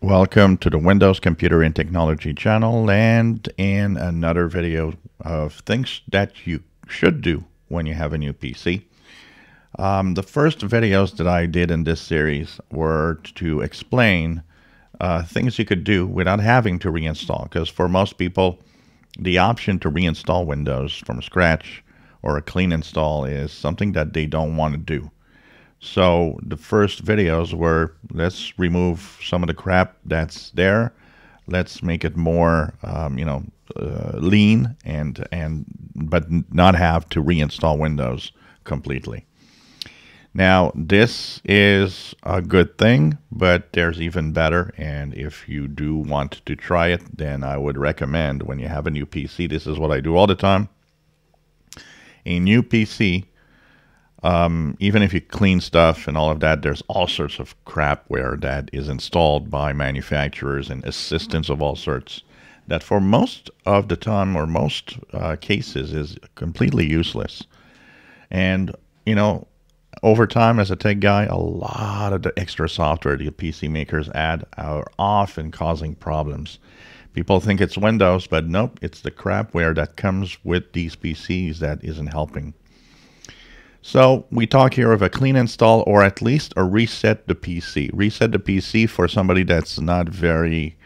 Welcome to the Windows Computer and Technology channel and in another video of things that you should do when you have a new PC. Um, the first videos that I did in this series were to explain uh, things you could do without having to reinstall because for most people the option to reinstall Windows from scratch or a clean install is something that they don't want to do. So the first videos were let's remove some of the crap that's there. Let's make it more, um, you know, uh, lean and and but not have to reinstall Windows completely. Now this is a good thing, but there's even better. And if you do want to try it, then I would recommend when you have a new PC. This is what I do all the time. A new PC um, even if you clean stuff and all of that, there's all sorts of crapware that is installed by manufacturers and assistants of all sorts that for most of the time or most uh, cases is completely useless. And, you know, over time as a tech guy, a lot of the extra software the PC makers add are often causing problems. People think it's Windows, but nope, it's the crapware that comes with these PCs that isn't helping. So we talk here of a clean install or at least a reset the PC. Reset the PC for somebody that's not very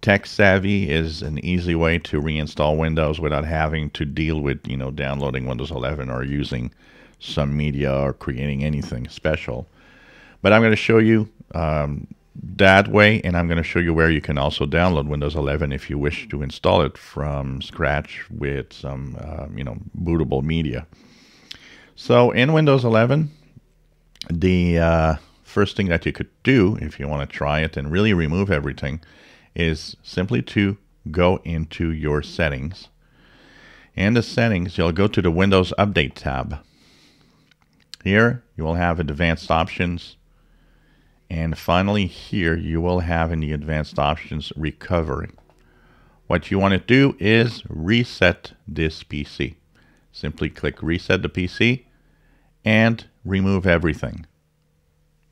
tech savvy is an easy way to reinstall Windows without having to deal with, you know, downloading Windows 11 or using some media or creating anything special. But I'm going to show you um, that way, and I'm going to show you where you can also download Windows 11 if you wish to install it from scratch with some, uh, you know, bootable media. So in Windows 11, the uh, first thing that you could do if you want to try it and really remove everything is simply to go into your settings. In the settings, you'll go to the Windows Update tab. Here, you will have advanced options. And finally, here, you will have in the advanced options recovery. What you want to do is reset this PC. Simply click reset the PC and remove everything.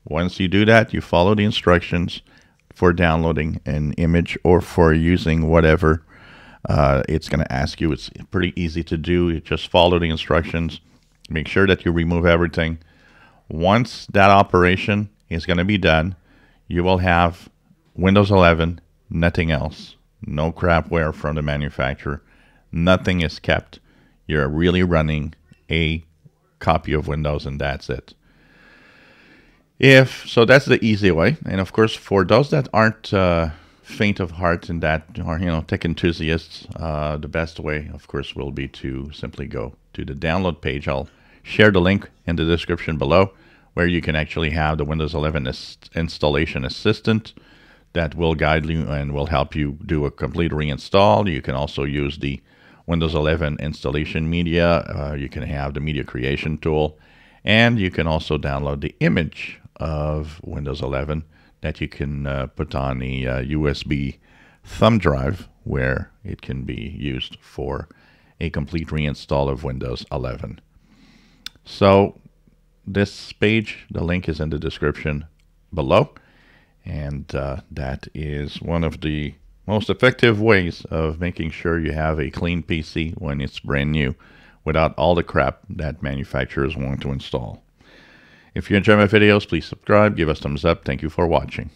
Once you do that, you follow the instructions for downloading an image or for using whatever uh, it's going to ask you. It's pretty easy to do. You just follow the instructions. Make sure that you remove everything. Once that operation is going to be done, you will have Windows 11, nothing else. No crapware from the manufacturer. Nothing is kept you're really running a copy of Windows and that's it. If so, that's the easy way. And of course, for those that aren't uh, faint of heart and that are you know tech enthusiasts, uh, the best way, of course, will be to simply go to the download page. I'll share the link in the description below, where you can actually have the Windows 11 installation assistant that will guide you and will help you do a complete reinstall. You can also use the Windows 11 installation media. Uh, you can have the media creation tool, and you can also download the image of Windows 11 that you can uh, put on the uh, USB thumb drive where it can be used for a complete reinstall of Windows 11. So this page, the link is in the description below, and uh, that is one of the most effective ways of making sure you have a clean PC when it's brand new without all the crap that manufacturers want to install. If you enjoy my videos, please subscribe, give us thumbs up. Thank you for watching.